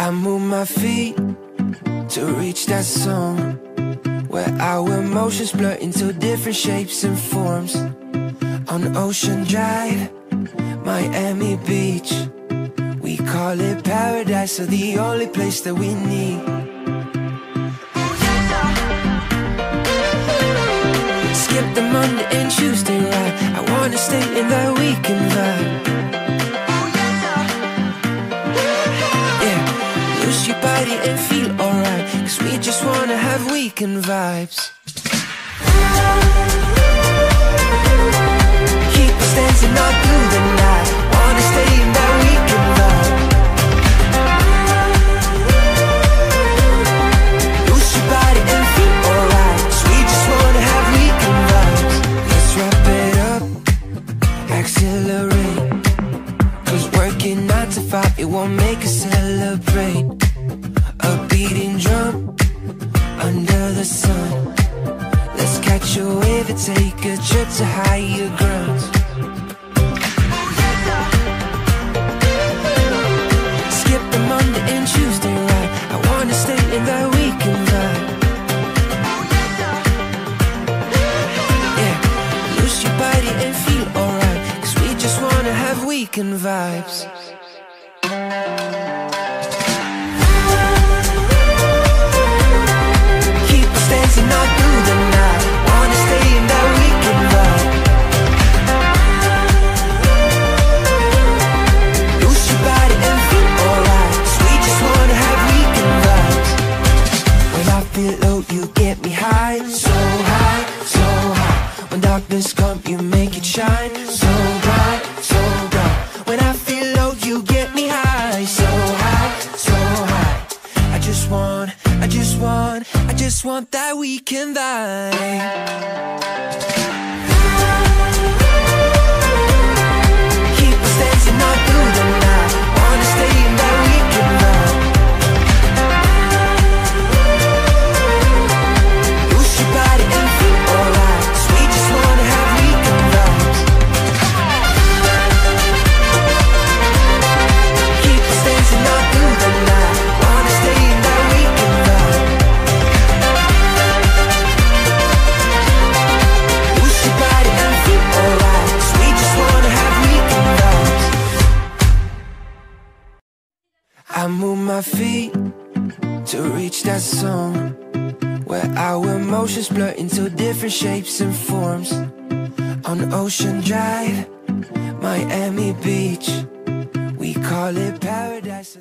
I move my feet to reach that zone where our emotions blur into different shapes and forms. On Ocean Drive, Miami Beach, we call it paradise, so the only place that we need. Skip the Monday and Tuesday ride. I wanna stay in that and feel alright. Cause we just wanna have weekend vibes. Keep us dancing all through the night. Wanna stay in that weekend vibe. Lose your body and feel alright. 'Cause we just wanna have weekend vibes. Let's wrap it up, accelerate. Cause working nine to five, it won't make us celebrate. Take a trip to higher grounds. Skip the Monday and Tuesday ride. I wanna stay in that weekend vibe. Yeah, lose your body and feel alright. Cause we just wanna have weekend vibes. When darkness comes, you make it shine, so bright, so bright. When I feel low, you get me high, so high, so high. I just want, I just want, I just want that weekend vibe. I move my feet to reach that zone where our emotions blur into different shapes and forms. On Ocean Drive, Miami Beach, we call it paradise.